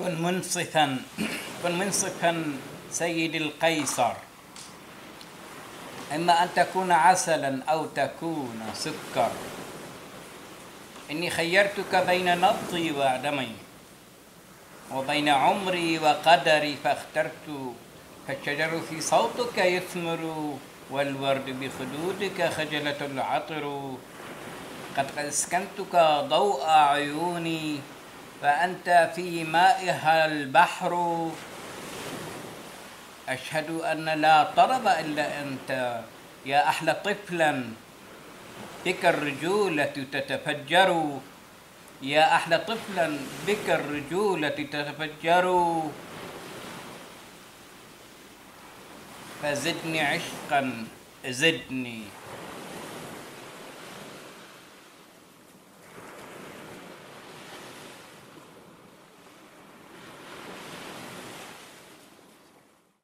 كن منصفا كن منصفا سيد القيصر. إما أن تكون عسلا أو تكون سكر إني خيرتك بين نبضي ودمي وبين عمري وقدري فاخترت فالشجر في صوتك يثمر والورد بخدودك خجلة العطر. قد أسكنتك ضوء عيوني فأنت في مائها البحر. أشهد أن لا طرب إلا أنت يا أحلى طفلا. بك الرجولة تتفجر. يا أحلى طفلا بك الرجولة تتفجر. فزدني عشقا زدني.